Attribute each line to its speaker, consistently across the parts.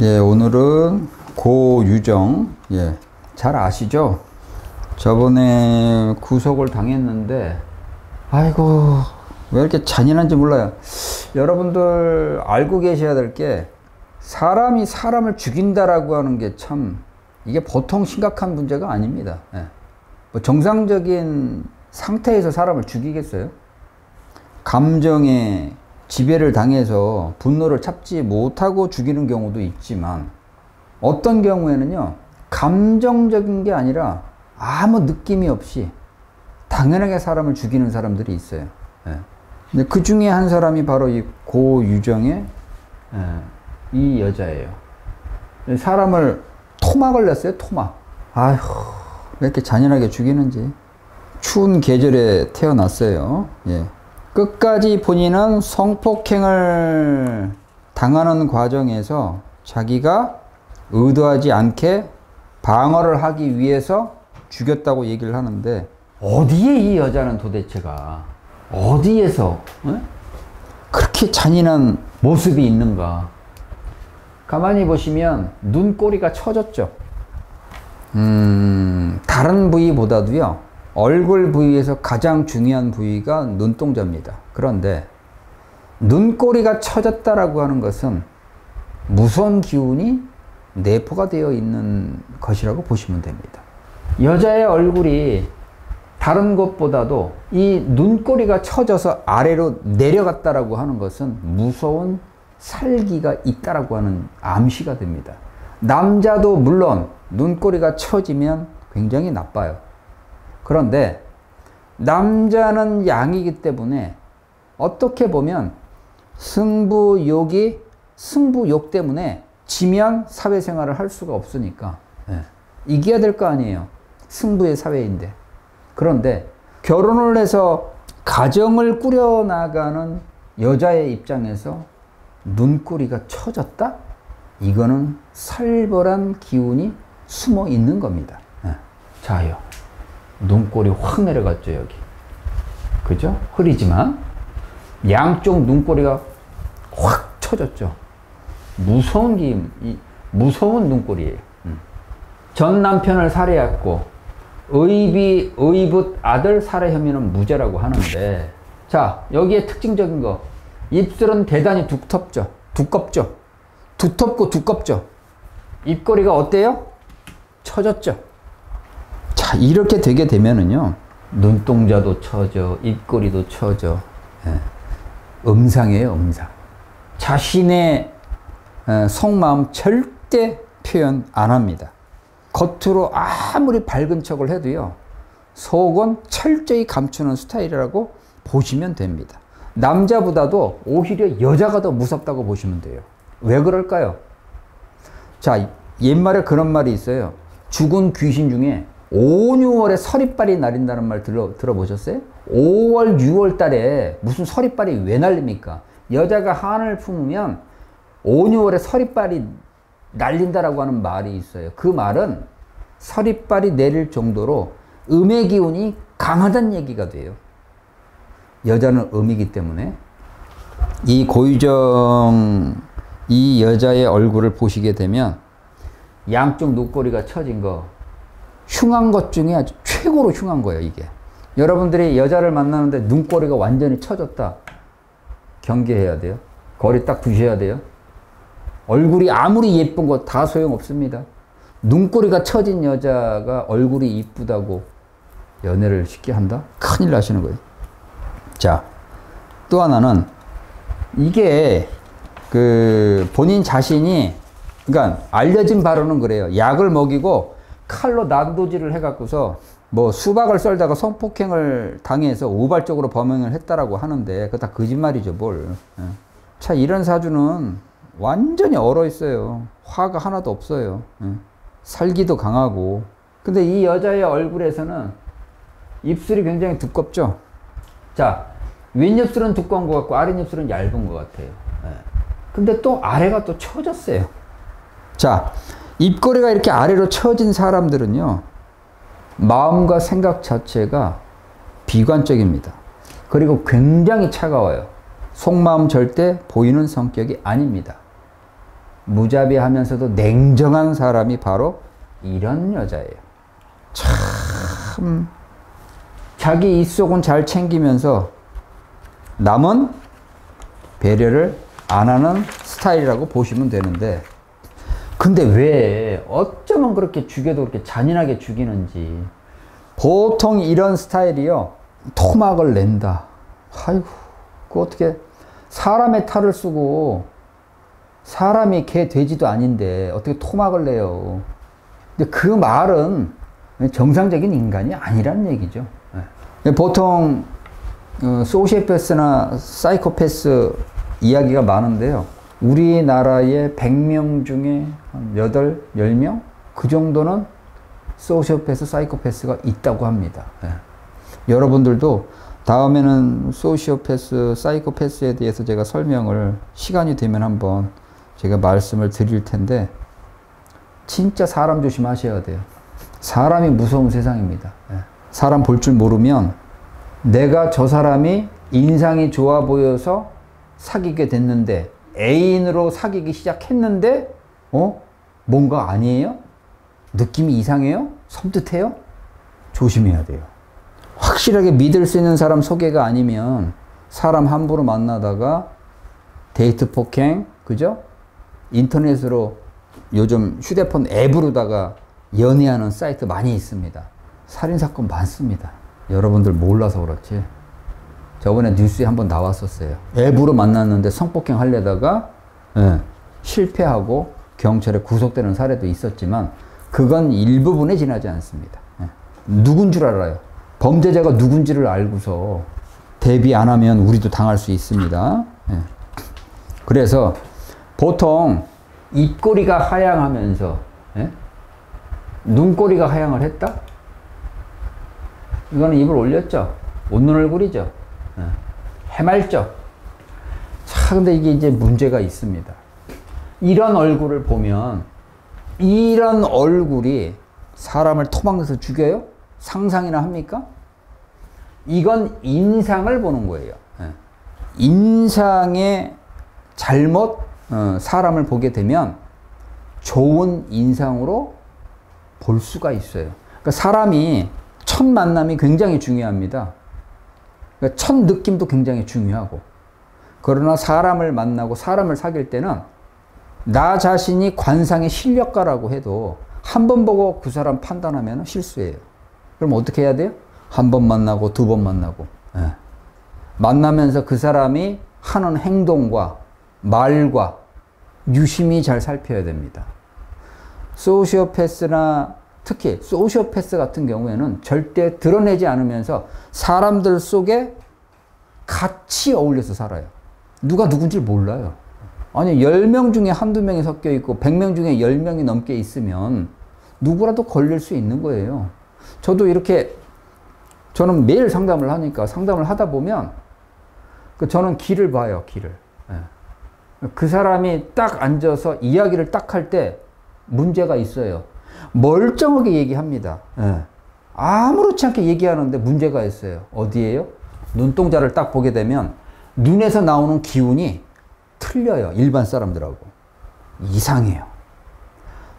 Speaker 1: 예, 오늘은 고유정. 예, 잘 아시죠? 저번에 구속을 당했는데, 아이고, 왜 이렇게 잔인한지 몰라요. 여러분들 알고 계셔야 될 게, 사람이 사람을 죽인다라고 하는 게 참, 이게 보통 심각한 문제가 아닙니다. 예. 뭐 정상적인 상태에서 사람을 죽이겠어요? 감정에 지배를 당해서 분노를 참지 못하고 죽이는 경우도 있지만 어떤 경우에는요 감정적인 게 아니라 아무 느낌이 없이 당연하게 사람을 죽이는 사람들이 있어요. 예. 근데 그 중에 한 사람이 바로 이 고유정의 예, 이 여자예요. 사람을 토막을 냈어요, 토막. 아휴, 왜 이렇게 잔인하게 죽이는지. 추운 계절에 태어났어요. 예. 끝까지 본인은 성폭행을 당하는 과정에서 자기가 의도하지 않게 방어를 하기 위해서 죽였다고 얘기를 하는데 어디에 이 여자는 도대체가? 어디에서? 어? 그렇게 잔인한 모습이 있는가? 가만히 보시면 눈꼬리가 처졌죠. 음, 다른 부위보다도요 얼굴 부위에서 가장 중요한 부위가 눈동자입니다. 그런데 눈꼬리가 처졌다라고 하는 것은 무서운 기운이 내포가 되어 있는 것이라고 보시면 됩니다. 여자의 얼굴이 다른 것보다도 이 눈꼬리가 처져서 아래로 내려갔다라고 하는 것은 무서운 살기가 있다라고 하는 암시가 됩니다. 남자도 물론 눈꼬리가 처지면 굉장히 나빠요. 그런데 남자는 양이기 때문에 어떻게 보면 승부욕이 승부욕 때문에 지면 사회생활을 할 수가 없으니까 네. 이겨야 될 거 아니에요. 승부의 사회인데. 그런데 결혼을 해서 가정을 꾸려나가는 여자의 입장에서 눈꼬리가 처졌다? 이거는 살벌한 기운이 숨어 있는 겁니다. 네. 자요. 눈꼬리 확 내려갔죠, 여기. 그죠? 흐리지만 양쪽 눈꼬리가 확 쳐졌죠. 무서운 기임, 무서운 눈꼬리예요. 음. 전 남편을 살해했고 의비 의붓 아들 살해 혐의는 무죄라고 하는데 자 여기에 특징적인 거 입술은 대단히 두텁죠. 두껍죠. 두텁고 두껍죠. 입꼬리가 어때요? 처졌죠. 자, 이렇게 되게 되면은요, 눈동자도 처져, 입꼬리도 처져. 예. 음상이에요, 음상. 자신의 어, 속마음 절대 표현 안 합니다. 겉으로 아무리 밝은 척을 해도요, 속은 철저히 감추는 스타일이라고 보시면 됩니다. 남자보다도 오히려 여자가 더 무섭다고 보시면 돼요. 왜 그럴까요? 자, 옛말에 그런 말이 있어요. 죽은 귀신 중에 5, 6월에 서리빨이 날린다는 말 들어, 들어보셨어요? 5월, 6월 달에 무슨 서리빨이 왜 날립니까? 여자가 한을 품으면 5, 6월에 서리빨이 날린다라고 하는 말이 있어요. 그 말은 서리빨이 내릴 정도로 음의 기운이 강하다는 얘기가 돼요. 여자는 음이기 때문에 이 고유정 이 여자의 얼굴을 보시게 되면 양쪽 눈꼬리가 처진 거 흉한 것 중에 아주 최고로 흉한 거예요, 이게. 여러분들이 여자를 만나는데 눈꼬리가 완전히 처졌다. 경계해야 돼요. 거리 딱 두셔야 돼요. 얼굴이 아무리 예쁜 거 다 소용 없습니다. 눈꼬리가 처진 여자가 얼굴이 이쁘다고 연애를 쉽게 한다? 큰일 나시는 거예요. 자, 또 하나는 이게 그 본인 자신이 그러니까 알려진 바로는 그래요. 약을 먹이고 칼로 난도질을 해갖고서 뭐 수박을 썰다가 성폭행을 당해서 우발적으로 범행을 했다라고 하는데 그거 다 거짓말이죠 뭘. 예. 자 이런 사주는 완전히 얼어 있어요. 화가 하나도 없어요. 예. 살기도 강하고. 근데 이 여자의 얼굴에서는 입술이 굉장히 두껍죠. 자 윗입술은 두꺼운 것 같고 아랫입술은 얇은 것 같아요. 예. 근데 또 아래가 또 처졌어요. 자 입꼬리가 이렇게 아래로 처진 사람들은요, 마음과 생각 자체가 비관적입니다. 그리고 굉장히 차가워요. 속마음 절대 보이는 성격이 아닙니다. 무자비하면서도 냉정한 사람이 바로 이런 여자예요. 참 자기 입속은 잘 챙기면서 남은 배려를 안 하는 스타일이라고 보시면 되는데 근데 왜 어쩌면 그렇게 죽여도 그렇게 잔인하게 죽이는지. 보통 이런 스타일이요. 토막을 낸다. 아이고 그 어떻게 사람의 탈을 쓰고 사람이 개 돼지도 아닌데 어떻게 토막을 내요? 근데 그 말은 정상적인 인간이 아니란 얘기죠. 예. 보통 어, 소시오패스나 사이코패스 이야기가 많은데요. 우리나라의 100명 중에 한 8, 10명? 그 정도는 소시오패스, 사이코패스가 있다고 합니다. 네. 여러분들도 다음에는 소시오패스, 사이코패스에 대해서 제가 설명을 시간이 되면 한번 제가 말씀을 드릴 텐데 진짜 사람 조심하셔야 돼요. 사람이 무서운 세상입니다. 네. 사람 볼 줄 모르면 내가 저 사람이 인상이 좋아 보여서 사귀게 됐는데 애인으로 사귀기 시작했는데 어 뭔가 아니에요? 느낌이 이상해요? 섬뜩해요? 조심해야 돼요. 확실하게 믿을 수 있는 사람 소개가 아니면 사람 함부로 만나다가 데이트 폭행, 그죠? 인터넷으로 요즘 휴대폰 앱으로다가 연애하는 사이트 많이 있습니다. 살인사건 많습니다. 여러분들 몰라서 그렇지. 저번에 뉴스에 한번 나왔었어요. 앱으로 만났는데 성폭행 하려다가 예, 실패하고 경찰에 구속되는 사례도 있었지만 그건 일부분에 지나지 않습니다. 예. 누군 줄 알아요. 범죄자가 누군지를 알고서 대비 안 하면 우리도 당할 수 있습니다. 예. 그래서 보통 입꼬리가 하향하면서 예? 눈꼬리가 하향을 했다? 이거는 입을 올렸죠. 웃는 얼굴이죠. 예. 해맑죠. 자, 근데 이게 이제 문제가 있습니다. 이런 얼굴을 보면 이런 얼굴이 사람을 토막내서 죽여요? 상상이나 합니까? 이건 인상을 보는 거예요. 예. 인상의 잘못 어, 사람을 보게 되면 좋은 인상으로 볼 수가 있어요. 그러니까 사람이 첫 만남이 굉장히 중요합니다. 그러니까 첫 느낌도 굉장히 중요하고. 그러나 사람을 만나고 사람을 사귈 때는 나 자신이 관상의 실력가라고 해도 한 번 보고 그 사람 판단하면 실수예요. 그럼 어떻게 해야 돼요? 한 번 만나고 두 번 만나고. 네. 만나면서 그 사람이 하는 행동과 말과 유심히 잘 살펴야 됩니다. 소시오패스나 특히 소시오패스 같은 경우에는 절대 드러내지 않으면서 사람들 속에 같이 어울려서 살아요. 누가 누군지 몰라요. 아니, 10명 중에 한두 명이 섞여 있고 100명 중에 10명이 넘게 있으면 누구라도 걸릴 수 있는 거예요. 저도 이렇게 저는 매일 상담을 하니까 상담을 하다 보면 그 저는 길을 봐요, 길을. 예. 그 사람이 딱 앉아서 이야기를 딱 할 때 문제가 있어요. 멀쩡하게 얘기합니다. 예. 아무렇지 않게 얘기하는데 문제가 있어요. 어디에요? 눈동자를 딱 보게 되면 눈에서 나오는 기운이 틀려요. 일반 사람들하고. 이상해요.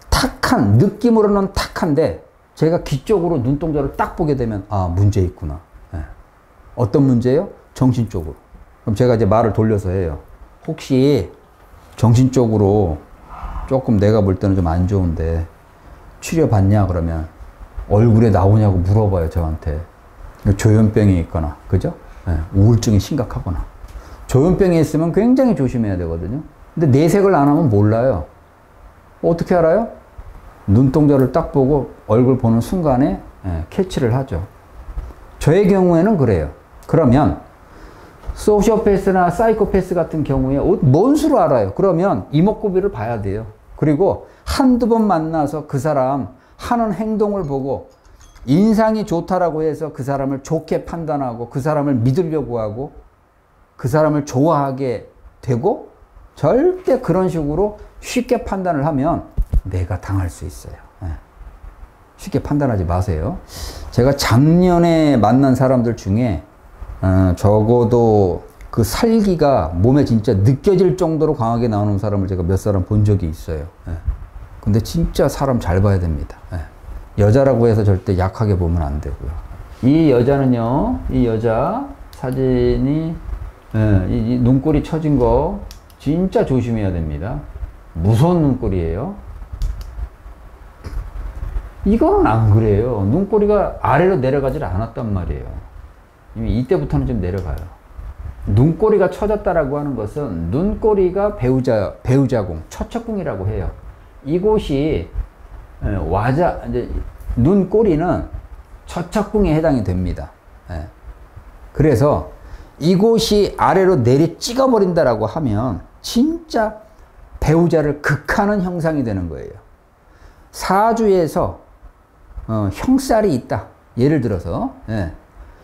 Speaker 1: 탁한, 느낌으로는 탁한데 제가 귀 쪽으로 눈동자를 딱 보게 되면 아, 문제 있구나. 예. 어떤 문제요? 정신적으로. 그럼 제가 이제 말을 돌려서 해요. 혹시 정신적으로 조금 내가 볼 때는 좀 안 좋은데 치료받냐 그러면 얼굴에 나오냐고 물어봐요 저한테. 조현병이 있거나 그죠? 네, 우울증이 심각하거나. 조현병이 있으면 굉장히 조심해야 되거든요. 근데 내색을 안 하면 몰라요. 어떻게 알아요? 눈동자를 딱 보고 얼굴 보는 순간에 네, 캐치를 하죠. 저의 경우에는 그래요. 그러면 소시오패스나 사이코패스 같은 경우에 뭔 수로 알아요? 그러면 이목구비를 봐야 돼요. 그리고 한두 번 만나서 그 사람 하는 행동을 보고 인상이 좋다라고 해서 그 사람을 좋게 판단하고 그 사람을 믿으려고 하고 그 사람을 좋아하게 되고 절대 그런 식으로 쉽게 판단을 하면 내가 당할 수 있어요. 예. 쉽게 판단하지 마세요. 제가 작년에 만난 사람들 중에 어, 적어도 그 살기가 몸에 진짜 느껴질 정도로 강하게 나오는 사람을 제가 몇 사람 본 적이 있어요. 예. 근데 진짜 사람 잘 봐야 됩니다. 예. 여자라고 해서 절대 약하게 보면 안 되고요. 이 여자는요, 이 여자 사진이 예, 이, 이 눈꼬리 처진 거 진짜 조심해야 됩니다. 무서운 눈꼬리예요. 이거는 안 그래요. 눈꼬리가 아래로 내려가질 않았단 말이에요. 이미 이때부터는 좀 내려가요. 눈꼬리가 처졌다라고 하는 것은 눈꼬리가 배우자 배우자궁, 처척궁이라고 해요. 이곳이 예, 와자 이제 눈 꼬리는 처척궁에 해당이 됩니다. 예. 그래서 이곳이 아래로 내리 찍어버린다라고 하면 진짜 배우자를 극하는 형상이 되는 거예요. 사주에서 어, 형살이 있다. 예를 들어서 예.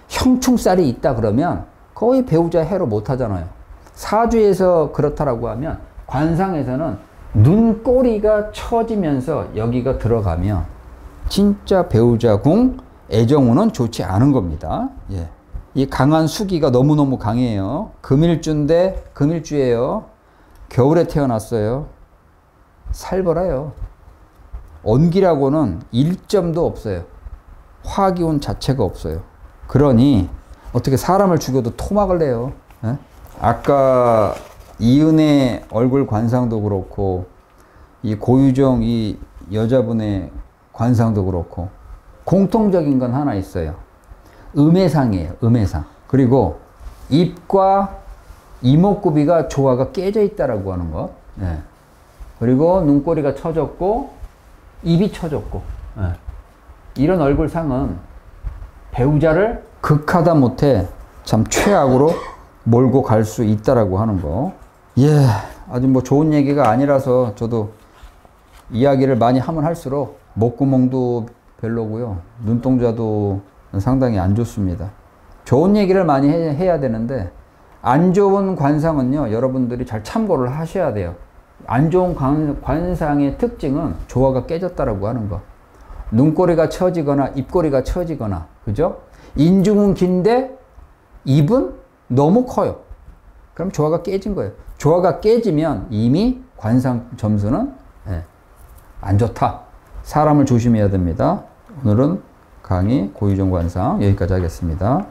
Speaker 1: 형충살이 있다 그러면 거의 배우자 해로 못 하잖아요. 사주에서 그렇다라고 하면 관상에서는 눈꼬리가 처지면서 여기가 들어가면 진짜 배우자 궁 애정운은 좋지 않은 겁니다. 예. 이 강한 수기가 너무너무 강해요. 금일주인데 금일주예요. 겨울에 태어났어요. 살벌해요. 온기라고는 일점도 없어요. 화기운 자체가 없어요. 그러니 어떻게 사람을 죽여도 토막을 내요. 에? 예? 아까 이은의 얼굴 관상도 그렇고 이 고유정 이 여자분의 관상도 그렇고 공통적인 건 하나 있어요. 음해상이에요. 음해상. 그리고 입과 이목구비가 조화가 깨져 있다라고 하는 것. 네. 그리고 눈꼬리가 처졌고 입이 처졌고 네. 이런 얼굴상은 배우자를 극하다 못해 참 최악으로 몰고 갈 수 있다라고 하는 거. 예, 아주 뭐 좋은 얘기가 아니라서 저도 이야기를 많이 하면 할수록 목구멍도 별로고요. 눈동자도 상당히 안 좋습니다. 좋은 얘기를 많이 해, 야 되는데 안 좋은 관상은요, 여러분들이 잘 참고를 하셔야 돼요. 안 좋은 관, 관상의 특징은 조화가 깨졌다라고 하는 거. 눈꼬리가 처지거나 입꼬리가 처지거나, 그죠? 인중은 긴데 입은 너무 커요. 그럼 조화가 깨진 거예요. 조화가 깨지면 이미 관상 점수는 예, 안 좋다. 사람을 조심해야 됩니다. 오늘은 강의 고유정 관상 여기까지 하겠습니다.